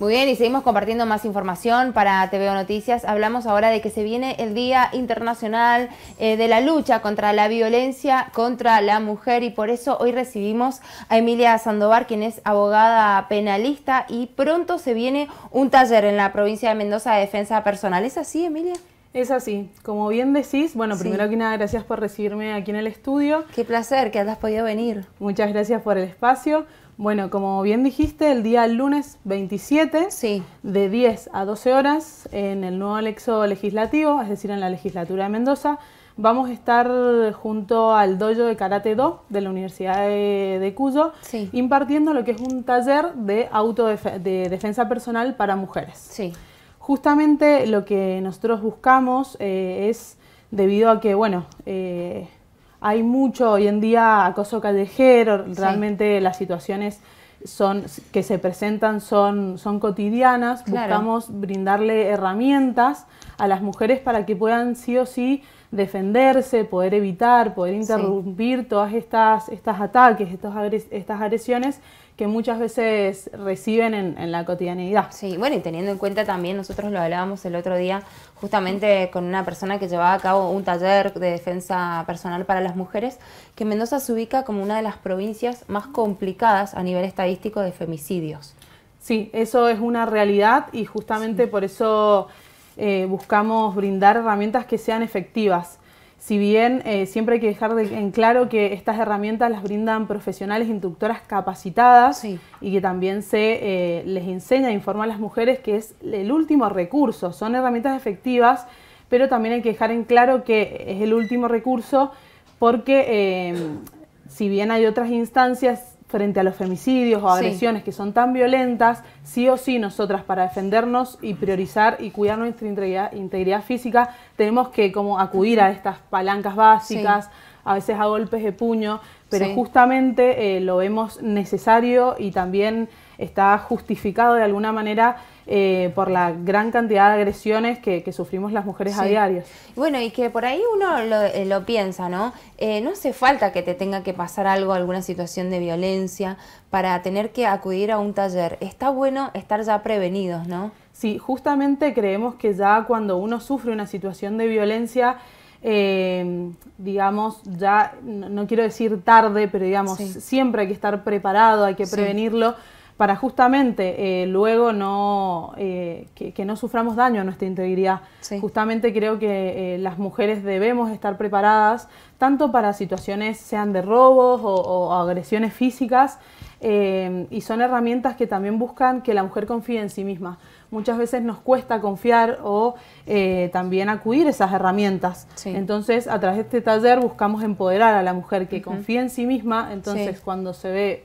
Muy bien, y seguimos compartiendo más información para TVO Noticias. Hablamos ahora de que se viene el Día Internacional eh, de la Lucha contra la Violencia contra la Mujer y por eso hoy recibimos a Emilia Sandoval, quien es abogada penalista y pronto se viene un taller en la provincia de Mendoza de defensa personal. ¿Es así, Emilia? Es así, como bien decís, bueno, primero que nada, gracias por recibirme aquí en el estudio. Qué placer que hayas podido venir. Muchas gracias por el espacio. Bueno, como bien dijiste, el día lunes 27, de 10 a 12 horas, en el nuevo Alexo Legislativo, es decir, en la legislatura de Mendoza, vamos a estar junto al dojo de Karate Do de la Universidad de, Cuyo, impartiendo lo que es un taller de autodefensa personal para mujeres. Sí. Justamente lo que nosotros buscamos eh, es debido a que, bueno, eh, hay mucho hoy en día acoso callejero, realmente las situaciones son, que se presentan son, son cotidianas, buscamos brindarle herramientas a las mujeres para que puedan sí o sí defenderse, poder evitar, poder interrumpir todas estas, estas ataques, estos estas agresiones que muchas veces reciben en, la cotidianidad. Sí, bueno, y teniendo en cuenta también, nosotros lo hablábamos el otro día, justamente con una persona que llevaba a cabo un taller de defensa personal para las mujeres, que Mendoza se ubica como una de las provincias más complicadas a nivel estadístico de femicidios. Sí, eso es una realidad y justamente por eso eh, buscamos brindar herramientas que sean efectivas si bien eh, siempre hay que dejar en claro que estas herramientas las brindan profesionales instructoras capacitadas y que también se eh, les enseña e informa a las mujeres que es el último recurso. Son herramientas efectivas, pero también hay que dejar en claro que es el último recurso porque eh, si bien hay otras instancias frente a los femicidios o agresiones que son tan violentas, sí o sí nosotras para defendernos y priorizar y cuidar nuestra integridad, física, tenemos que como acudir a estas palancas básicas, a veces a golpes de puño, pero justamente eh, lo vemos necesario y también está justificado de alguna manera eh, por la gran cantidad de agresiones que, sufrimos las mujeres a diario. Bueno, y que por ahí uno lo, eh, piensa, ¿no? Eh, no hace falta que te tenga que pasar algo, alguna situación de violencia para tener que acudir a un taller. Está bueno estar ya prevenidos, ¿no? Sí, justamente creemos que ya cuando uno sufre una situación de violencia, digamos, ya no, quiero decir tarde, pero digamos, siempre hay que estar preparado, hay que prevenirlo para justamente eh, luego no, eh, que, no suframos daño a nuestra integridad. Justamente creo que eh, las mujeres debemos estar preparadas tanto para situaciones sean de robos o, agresiones físicas y son herramientas que también buscan que la mujer confíe en sí misma. Muchas veces nos cuesta confiar o también acudir a esas herramientas. Entonces, a través de este taller buscamos empoderar a la mujer que confíe en sí misma. Entonces, cuando se ve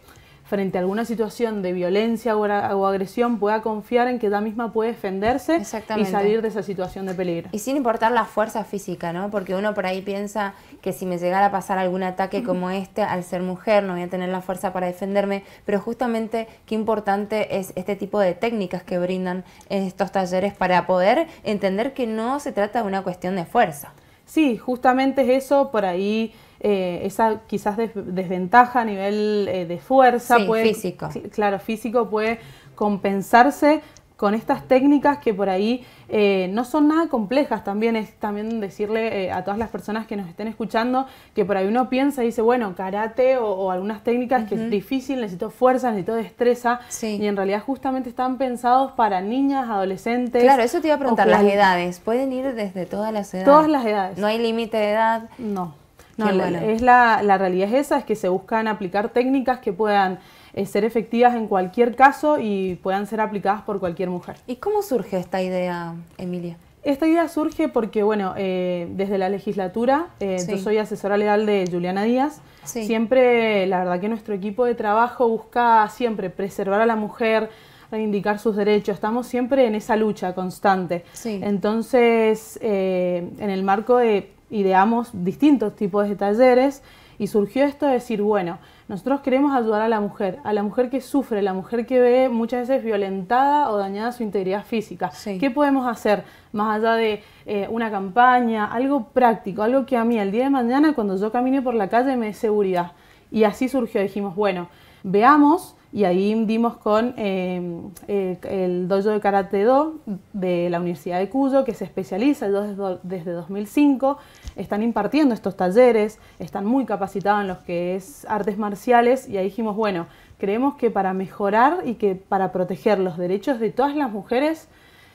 frente a alguna situación de violencia o, agresión pueda confiar en que ella misma puede defenderse y salir de esa situación de peligro. Y sin importar la fuerza física, ¿no? Porque uno por ahí piensa que si me llegara a pasar algún ataque como este, al ser mujer no voy a tener la fuerza para defenderme, pero justamente qué importante es este tipo de técnicas que brindan en estos talleres para poder entender que no se trata de una cuestión de fuerza. Sí, justamente es eso, por ahí eh, esa quizás desventaja a nivel eh, de fuerza. físico. Claro, físico puede compensarse con estas técnicas que por ahí eh, no son nada complejas. También es también decirle a todas las personas que nos estén escuchando que por ahí uno piensa y dice, bueno, karate o, algunas técnicas que es difícil, necesito fuerza, necesito destreza. Y en realidad justamente están pensados para niñas, adolescentes. Claro, eso te iba a preguntar, las edades. ¿Pueden ir desde todas las edades? Todas las edades. ¿No hay límite de edad? No. No, es la, la, realidad es esa, es que se buscan aplicar técnicas que puedan eh, ser efectivas en cualquier caso y puedan ser aplicadas por cualquier mujer. ¿Y cómo surge esta idea, Emilia? Esta idea surge porque, bueno, eh, desde la legislatura, eh, yo soy asesora legal de Juliana Díaz, siempre, la verdad que nuestro equipo de trabajo busca siempre preservar a la mujer, reivindicar sus derechos, estamos siempre en esa lucha constante. Entonces, en el marco de ideamos distintos tipos de talleres y surgió esto de decir, bueno, nosotros queremos ayudar a la mujer, a la mujer que sufre, la mujer que ve muchas veces violentada o dañada su integridad física. ¿Qué podemos hacer más allá de eh, una campaña, algo práctico, algo que a mí el día de mañana cuando yo camine por la calle me dé seguridad? Y así surgió, dijimos, bueno, veamos y ahí dimos con eh, eh, el dojo de Karate Do de la Universidad de Cuyo, que se especializa desde, desde 2005, están impartiendo estos talleres, están muy capacitados en los que es artes marciales. Y ahí dijimos, bueno, creemos que para mejorar y que para proteger los derechos de todas las mujeres,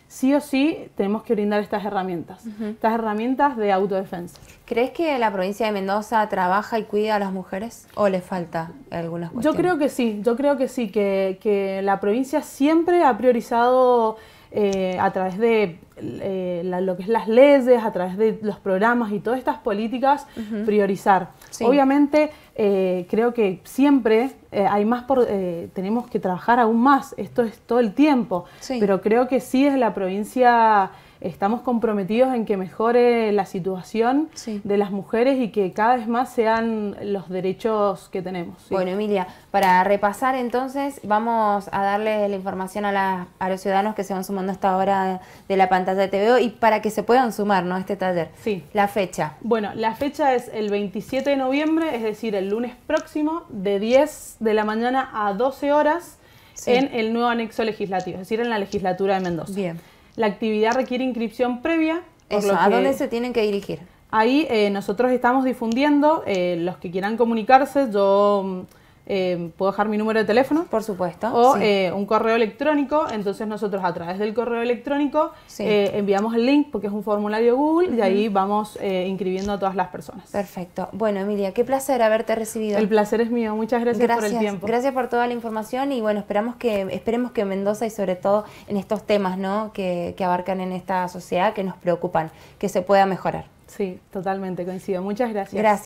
sí o sí tenemos que brindar estas herramientas, estas herramientas de autodefensa. ¿Crees que la provincia de Mendoza trabaja y cuida a las mujeres o le falta algunas cuestiones? Yo creo que sí, yo creo que sí, que, que la provincia siempre ha priorizado eh, a través de eh, lo que es las leyes, a través de los programas y todas estas políticas, priorizar. Obviamente, eh, creo que siempre hay más por, tenemos que trabajar aún más, esto es todo el tiempo, pero creo que sí es la provincia estamos comprometidos en que mejore la situación de las mujeres y que cada vez más sean los derechos que tenemos. Bueno, Emilia, para repasar entonces, vamos a darle la información a, los ciudadanos que se van sumando a esta hora de la pantalla de TVO y para que se puedan sumar ¿no? a este taller. Sí. La fecha. Bueno, la fecha es el 27 de noviembre, es decir, el lunes próximo, de 10 de la mañana a 12 horas. en el nuevo anexo legislativo, es decir, en la legislatura de Mendoza. Bien. La actividad requiere inscripción previa. ¿A dónde se tienen que dirigir? Ahí eh, nosotros estamos difundiendo, eh, los que quieran comunicarse, yo eh, puedo dejar mi número de teléfono. Por supuesto. O eh, un correo electrónico. Entonces nosotros a través del correo electrónico eh, enviamos el link porque es un formulario Google y ahí vamos inscribiendo a todas las personas. Perfecto. Bueno, Emilia, qué placer haberte recibido. El placer es mío. Muchas gracias, por el tiempo. Gracias por toda la información y bueno, esperamos que, esperemos que Mendoza y sobre todo en estos temas ¿no? que, que abarcan en esta sociedad que nos preocupan, que se pueda mejorar. Sí, totalmente coincido. Muchas gracias. Gracias.